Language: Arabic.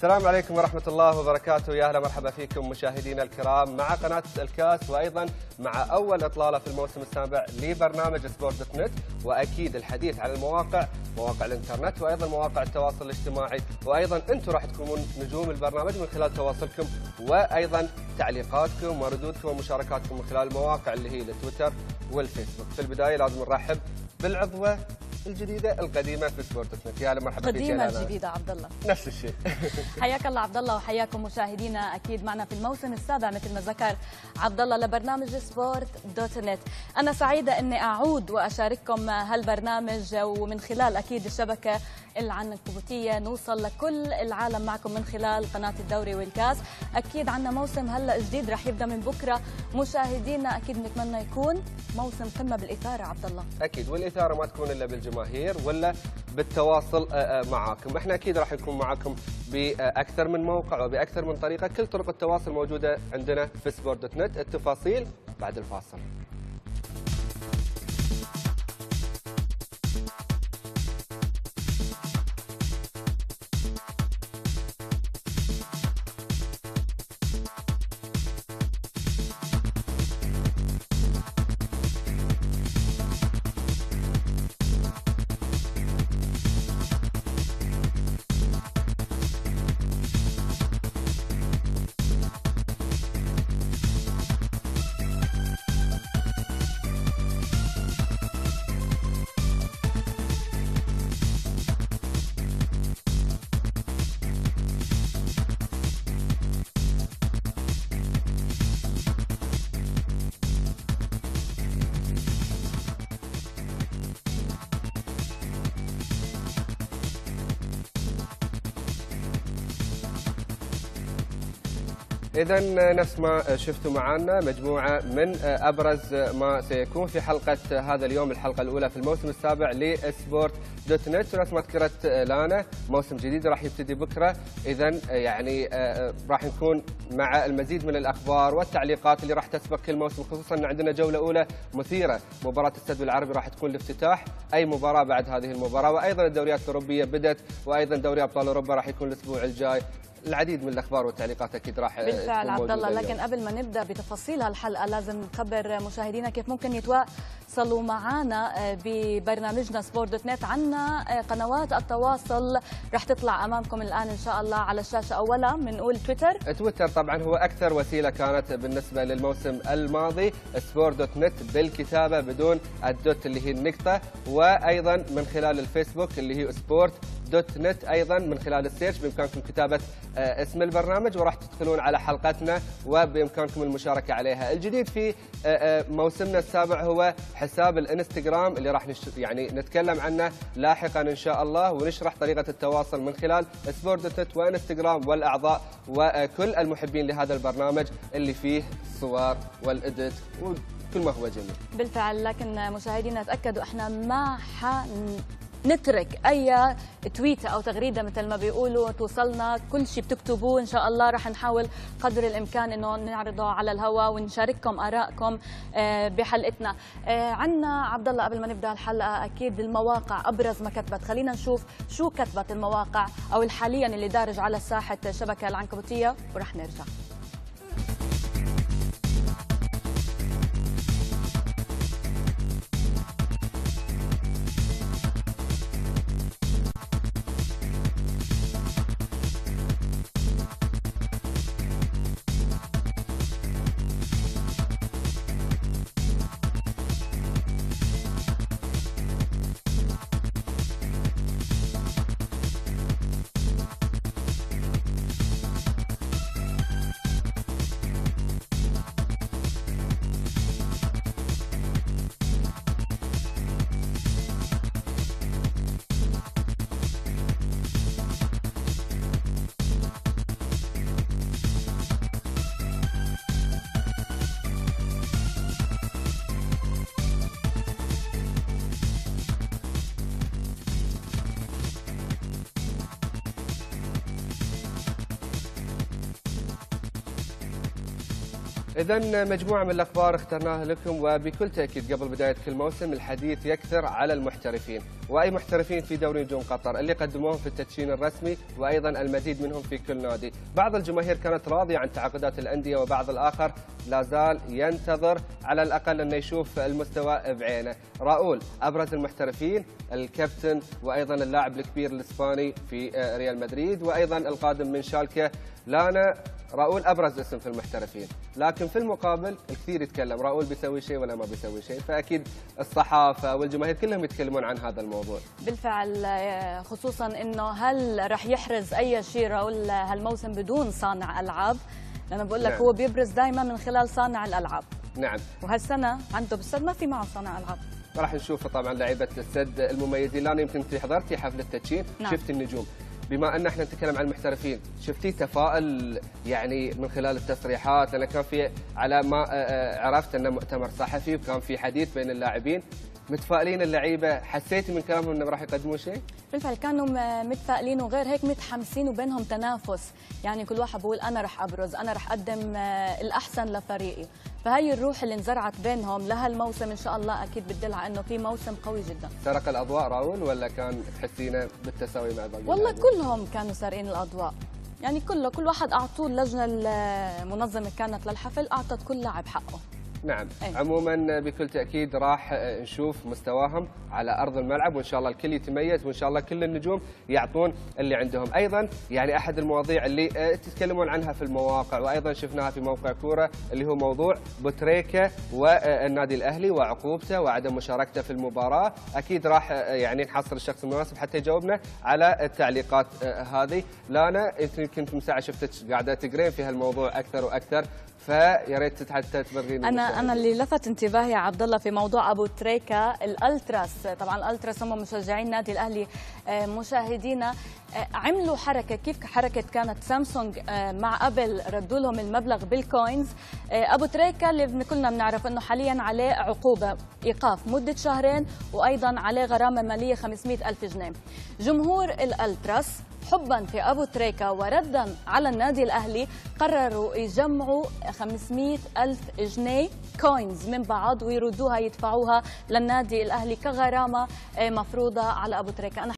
السلام عليكم ورحمة الله وبركاته. يا أهلا مرحبا فيكم مشاهدينا الكرام مع قناة الكاس وأيضا مع أول إطلالة في الموسم السابع لبرنامج سبورت نت وأكيد الحديث عن المواقع مواقع الإنترنت وأيضا مواقع التواصل الاجتماعي. وأيضا أنتم راح تكونون نجوم البرنامج من خلال تواصلكم وأيضا تعليقاتكم وردودكم ومشاركاتكم من خلال المواقع اللي هي التويتر والفيسبوك. في البداية لازم نرحب بالعضوة الجديدة القديمة في Sport Net يا مرحبا قديمة الجديدة عبد الله نفس الشيء. حياك الله عبد الله وحياكم مشاهدينا أكيد معنا في الموسم السابع. مثل ما ذكر عبد الله لبرنامج Sport Dot Net. أنا سعيدة إني أعود وأشارككم هالبرنامج ومن خلال أكيد الشبكة العنكبوتيه نوصل لكل العالم معكم من خلال قناة الدوري والكاس. أكيد عندنا موسم هلأ جديد رح يبدأ من بكرة. مشاهدينا أكيد نتمنى يكون موسم قمة بالإثارة عبد الله أكيد والإثارة ما تكون إلا بالجمهور الجماهير ولا بالتواصل آه، آه، معاكم. إحنا أكيد راح نكون معاكم بأكثر من موقع وبأكثر من طريقة. كل طرق التواصل موجودة عندنا في سبورت دوت نت التفاصيل بعد الفاصل. إذا نفس ما شفتوا معنا مجموعة من أبرز ما سيكون في حلقة هذا اليوم الحلقة الأولى في الموسم السابع لسبورت دوت نت. ونفس ما ذكرت لانا؟ موسم جديد راح يبتدي بكرة. إذا يعني راح نكون مع المزيد من الأخبار والتعليقات اللي راح تسبق كل موسم خصوصا أن عندنا جولة أولى مثيرة. مباراة السد العربي راح تكون الافتتاح أي مباراة بعد هذه المباراة. وأيضا الدوريات الأوروبية بدت وأيضا دوري أبطال أوروبا راح يكون الأسبوع الجاي. العديد من الأخبار والتعليقات أكيد راح بالفعل عبد الله لكن قبل ما نبدأ بتفاصيل هالحلقة لازم نخبر مشاهدينا كيف ممكن يتواصلوا معنا آه، ببرنامجنا Sport Dot Net عنا آه، قنوات التواصل. رح تطلع أمامكم الآن إن شاء الله على الشاشة أولا بنقول تويتر. تويتر طبعا هو أكثر وسيلة كانت بالنسبة للموسم الماضي Sport Dot Net بالكتابة بدون ال dot اللي هي النقطة وأيضا من خلال الفيسبوك اللي هي Sport Dot Net أيضا من خلال ال search بإمكانكم كتابة آه، اسم البرنامج وراح تدخلون على حلقتنا وبإمكانكم المشاركة عليها. الجديد في آه، آه، موسمنا السابع هو حساب الإنستغرام اللي راح يعني نتكلم عنه لاحقا إن شاء الله ونشرح طريقة التواصل من خلال Sport Dot Net وإنستغرام والأعضاء وكل المحبين لهذا البرنامج اللي فيه الصور والإديت كل ما هو جميل. بالفعل لكن مشاهدينا تأكدوا إحنا ما حن نترك أي تويته أو تغريدة مثل ما بيقولوا توصلنا. كل شيء بتكتبوه. إن شاء الله رح نحاول قدر الإمكان إنه نعرضه على الهواء ونشارككم آرائكم آه، بحلقتنا. آه، عندنا عبد الله قبل ما نبدأ الحلقة أكيد المواقع أبرز ما كتبت. خلينا نشوف شو كتبت المواقع أو حاليا اللي دارج على ساحة الشبكه العنكبوتية ورح نرجع. إذا مجموعة من الأخبار اخترناها لكم وبكل تأكيد قبل بداية كل موسم الحديث يكثر على المحترفين. وأي محترفين في دوري نجوم قطر اللي قدموهم في التدشين الرسمي وأيضا المزيد منهم في كل نادي. بعض الجماهير كانت راضية عن تعاقدات الأندية وبعض الآخر لا زال ينتظر على الأقل أنه يشوف المستوى بعينه. راؤول أبرز المحترفين الكابتن وأيضا اللاعب الكبير الإسباني في ريال مدريد وأيضا القادم من شالكة لانا راؤول ابرز اسم في المحترفين لكن في المقابل الكثير يتكلم. راؤول بيسوي شيء ولا ما بيسوي شيء؟ فأكيد الصحافة والجماهير كلهم يتكلمون عن هذا الموضوع. بالفعل خصوصا إنه هل رح يحرز أي شيء راؤول هالموسم بدون صانع ألعاب؟ لأنه بقول لك نعم. هو بيبرز دائما من خلال صانع الألعاب. نعم. وهالسنة عنده بالسد ما في معه صانع ألعاب. راح نشوف طبعا لعيبة السد المميزين. لأن يمكن انت حضرتي حفل التدشين نعم. شفت النجوم. بما أن إحنا نتكلم عن المحترفين شفتي تفاؤل يعني من خلال التصريحات؟ لأن كان في على ما آه، آه، عرفت أنه مؤتمر صحفي وكان في حديث بين اللاعبين. متفائلين اللعيبة؟ حسيتي من كلامهم إنهم راح يقدموا شيء؟ بالفعل كانوا متفائلين وغير هيك متحمسين وبينهم تنافس. يعني كل واحد بقول أنا رح أبرز أنا رح أقدم آه، الأحسن لفريقي. فهي الروح اللي انزرعت بينهم لهالموسم إن شاء الله أكيد بتدل على إنه في موسم قوي جدا. سرق الأضواء راؤول ولا كان تحسينه بالتساوي مع باقي والله اللاعبين؟ كلهم كانوا سارقين الأضواء. يعني كله كل واحد أعطوه اللجنة المنظمة كانت للحفل أعطت كل لاعب حقه. نعم. أي. عموما بكل تأكيد راح نشوف مستواهم على أرض الملعب وإن شاء الله الكل يتميز وإن شاء الله كل النجوم يعطون اللي عندهم. أيضا يعني أحد المواضيع اللي آه، تتكلمون عنها في المواقع وأيضا شفناها في موقع كورة اللي هو موضوع بوتريكا والنادي الأهلي وعقوبته وعدم مشاركته في المباراة. أكيد راح آه، يعني نحصل الشخص المناسب حتى يجاوبنا على التعليقات آه، هذه. لأن إنت كنت من ساعه شفتك قاعدة تقرين في هالموضوع أكثر وأكثر. فيا ريت حتى تبررين أنا أنا اللي لفت انتباهي يا عبد الله في موضوع أبو تريكا الألتراس. طبعا الألتراس هم مشجعين النادي الأهلي آه، مشاهدينا. آه، عملوا حركة. كيف حركة كانت؟ سامسونج آه، مع أبل ردوا لهم المبلغ بال coins. أبو تريكا اللي كلنا بنعرف إنه حاليا عليه عقوبة إيقاف مدة شهرين وأيضا عليه غرامة مالية 500 ألف جنيه. جمهور الألتراس حبا في أبو تريكا وردا على النادي الأهلي قرروا يجمعوا 500 ألف جنيه كوينز من بعض ويردوها يدفعوها للنادي الأهلي كغرامة آه، مفروضة على أبو تريكا أنا